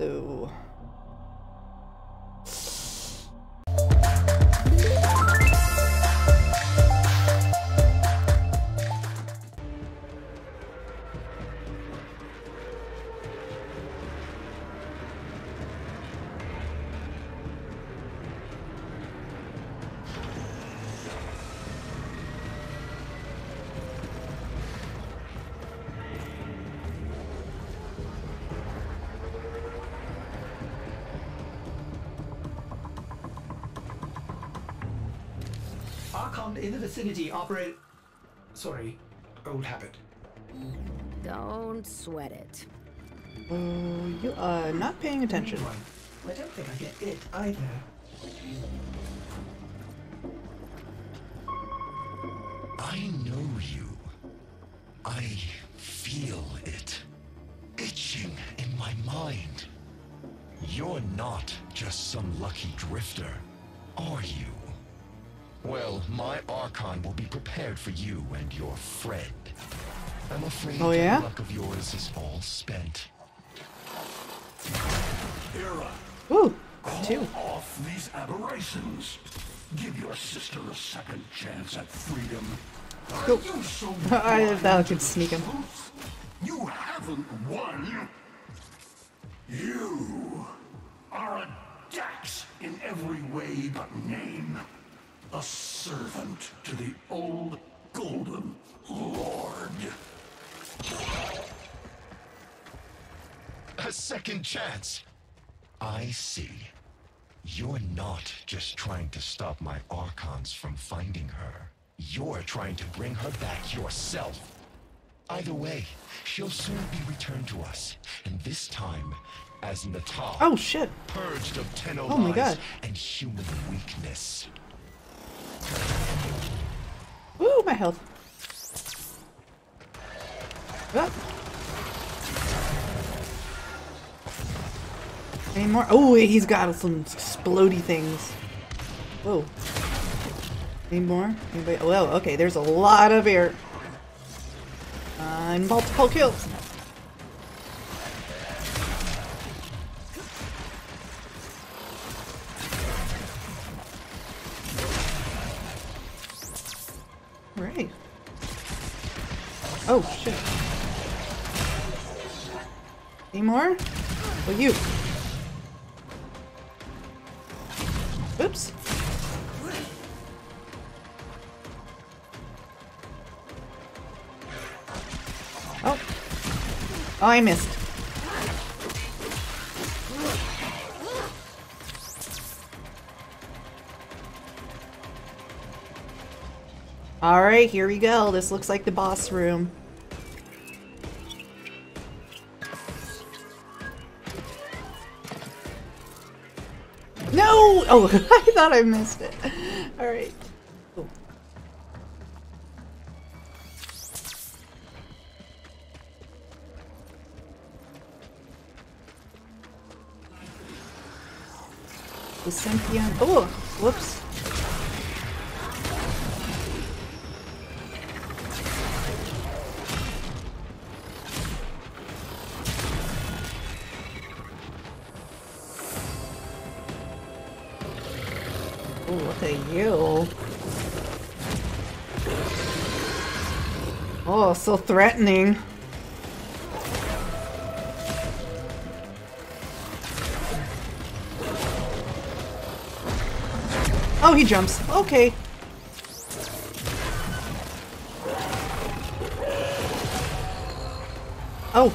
Ooh. Archon in the vicinity operate. Sorry, old habit. Don't sweat it. Oh, you are not paying attention. One. I don't think I get it either. I know you. I feel it. Itching in my mind. You're not just some lucky drifter, are you? Well, my Archon will be prepared for you and your friend. I'm afraid Oh, that yeah? luck of yours is all spent. Erra, Ooh, call two. off these aberrations. Give your sister a second chance at freedom. Are Cool. you so I blind thought I could sneak him. You haven't won. You are a Dax in every way but name. A servant to the old Golden Lord. A second chance. I see. You're not just trying to stop my Archons from finding her. You're trying to bring her back yourself. Either way, she'll soon be returned to us, and this time as Natah. Oh shit. Purged of Tenno Oh my lies God. and human weakness. Ooh, my health. Ah. Any more? Oh, he's got some explody things. Whoa. Any more? Anybody? Well, okay, there's a lot of air. Uh, and multiple kills. You. Oops. Oh. Oh, I missed. Alright, here we go. This looks like the boss room. Oh, I thought I missed it. Alright. Cool. The Sympion. Oh, whoops. So threatening. Oh, he jumps. Okay. Oh.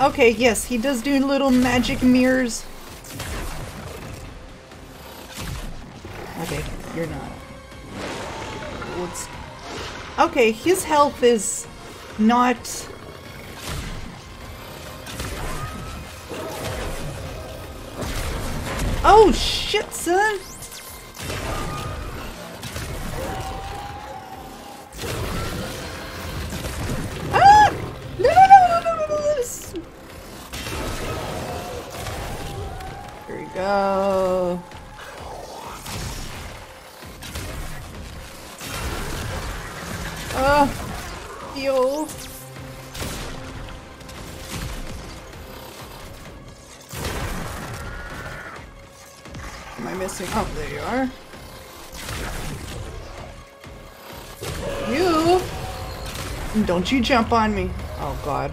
Okay, yes, he does do little magic mirrors. Okay, his health is not... Oh shit, son! Ah! Here we go. Ah, uh, heal. Am I missing? Oh, there you are. You! Don't you jump on me. Oh, God.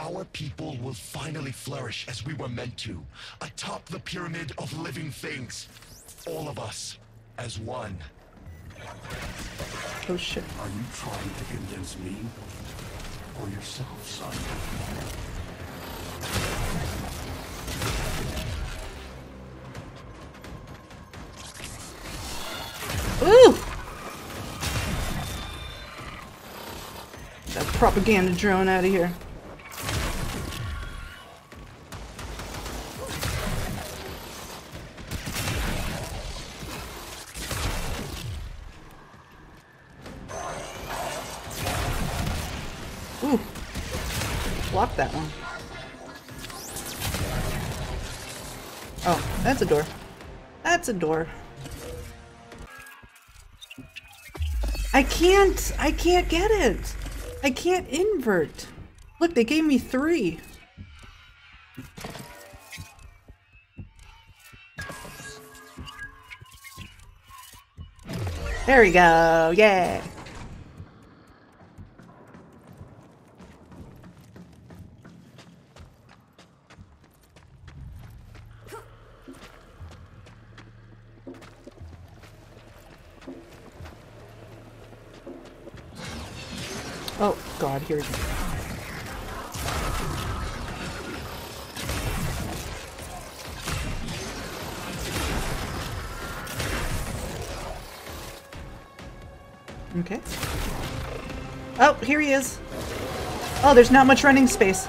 Our people will finally flourish as we were meant to, atop the pyramid of living things. All of us, as one. Oh shit. Are you trying to convince me? Or yourself, son? Ooh! That propaganda drone out of here. Block that one. Oh, that's a door. That's a door. I can't! I can't get it! I can't invert! Look, they gave me three. There we go, yeah! Oh, Go. Okay. Oh, here he is. Oh, there's not much running space.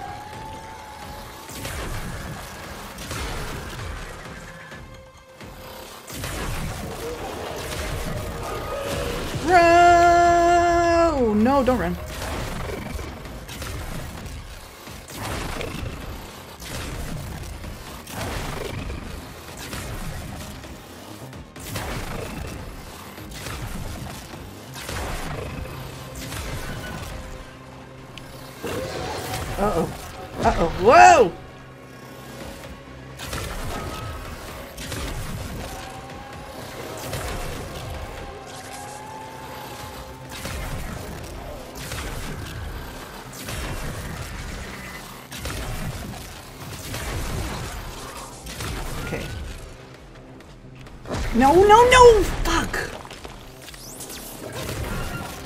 No, no, no! Fuck!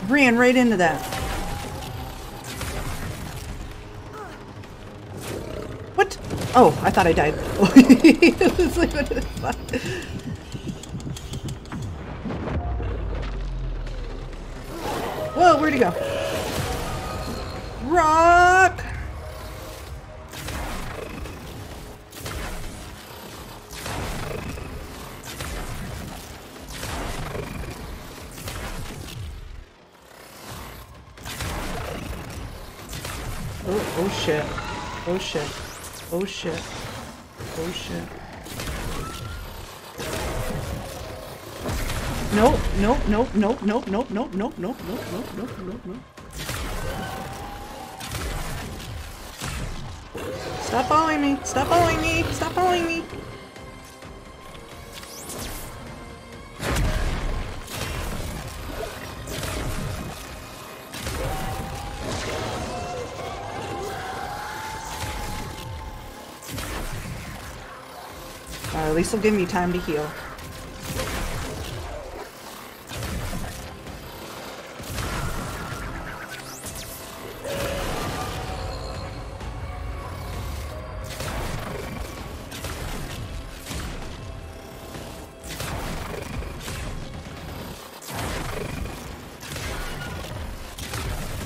Ran right into that. What? Oh, I thought I died. Whoa, where'd he go? Rock! Oh shit. Oh shit. Oh shit. Nope, nope, nope, nope, nope, nope, nope, nope, nope, nope, nope, nope, nope, nope. Stop following me! Stop following me! Stop following me! At least it'll give me time to heal.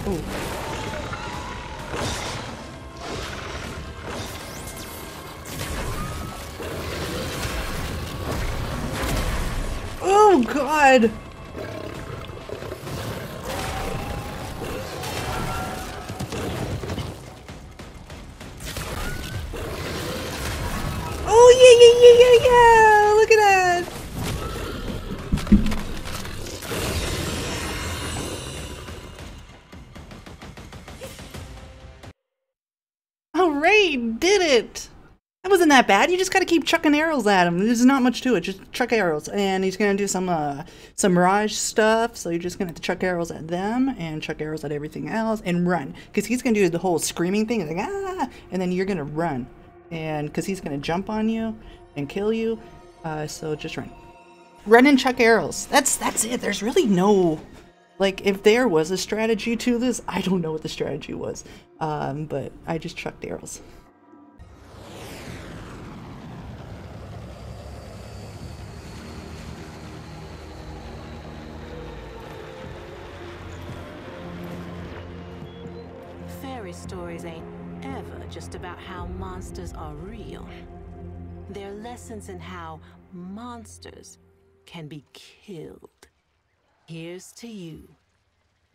Ooh. God! Oh yeah yeah yeah yeah yeah! Look at that! Alright, did it! Wasn't that bad. You just gotta keep chucking arrows at him. There's not much to it. Just chuck arrows, and he's gonna do some uh some mirage stuff. So you're just gonna have to chuck arrows at them and chuck arrows at everything else and run, because he's gonna do the whole screaming thing, like ah, and then you're gonna run, and because he's gonna jump on you and kill you. Uh, so just run, run and chuck arrows. That's that's it. There's really no like if there was a strategy to this, I don't know what the strategy was. Um, but I just chucked arrows. Stories ain't ever just about how monsters are real. They're lessons in how monsters can be killed. Here's to you,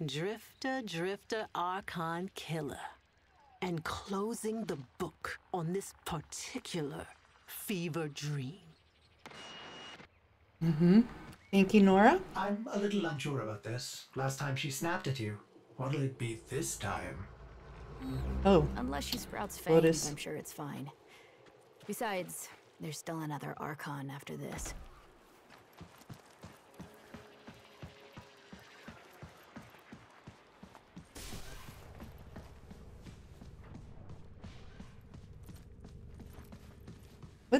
Drifter, Drifter, Archon Killer, and closing the book on this particular fever dream. Mm-hmm. Thank you, Nora. I'm a little unsure about this. Last time she snapped at you. What'll it be this time? Oh, Unless she sprouts fangs, Lotus. I'm sure it's fine. Besides, there's still another Archon after this.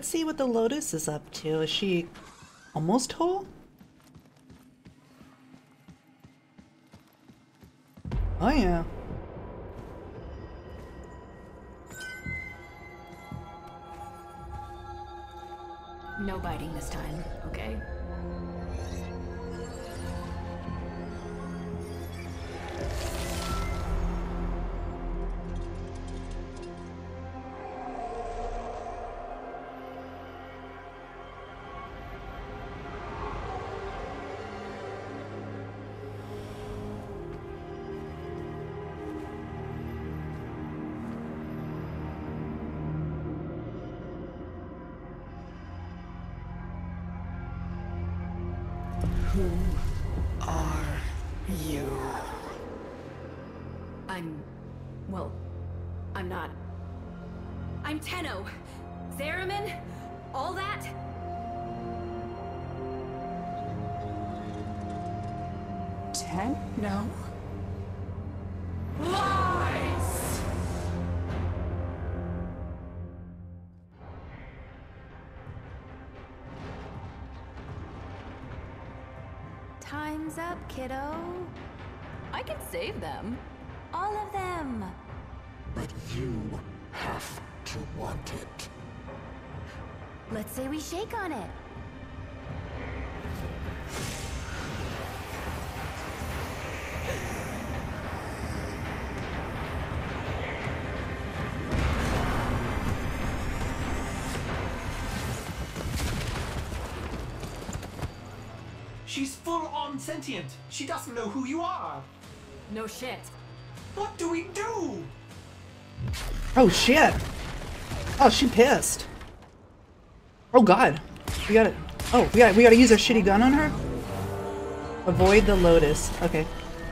let's see what the Lotus is up to. Is she almost whole? Oh yeah. No biting this time, okay? Who are you. I'm. Well, I'm not. I'm Tenno! Zariman! All that? Ten? Time's up, kiddo. I can save them. All of them. But you have to want it. Let's say we shake on it. She's full on sentient. She doesn't know who you are. No shit. What do we do? Oh shit. Oh, she pissed. Oh god. We gotta. Oh, we gotta. We gotta use our shitty gun on her. Avoid the lotus. Okay.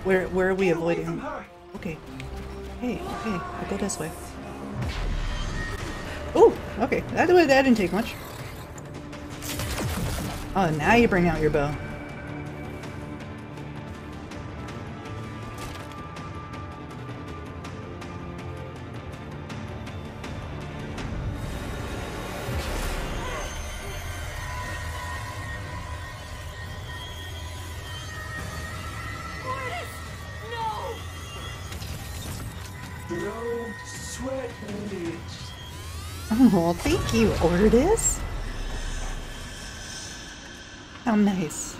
Where where are we Get avoiding? Okay. Okay. Okay. I'll go this way. Oh. Okay. That way that didn't take much. Oh, now you bring out your bow. Oh, thank you, Ordis. How nice.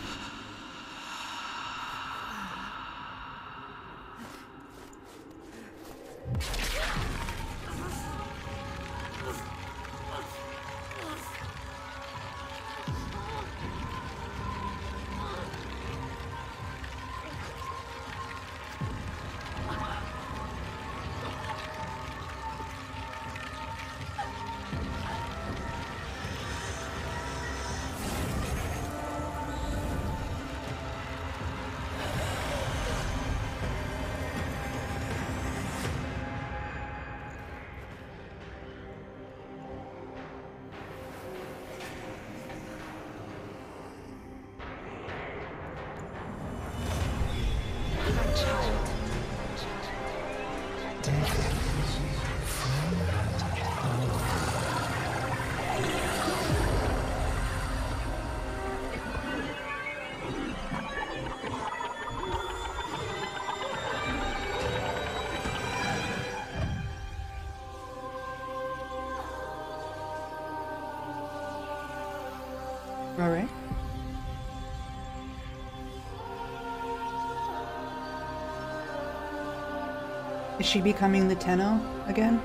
Is she becoming the Tenno again?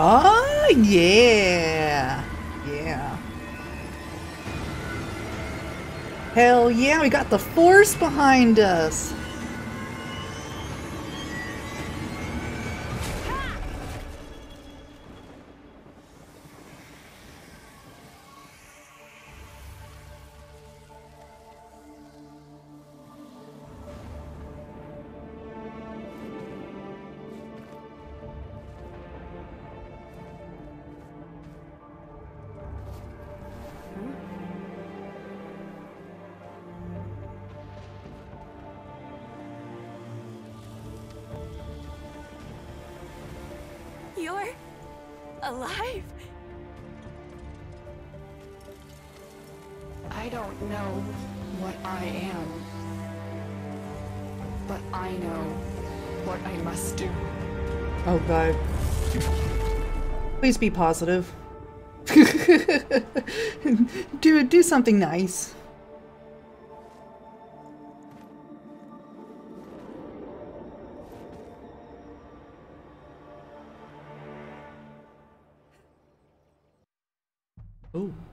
Oh, yeah. Yeah. Hell yeah, we got the force behind us. You're alive? I don't know what I am, but I know what I must do. Oh god. Please be positive. do do something nice. Oh.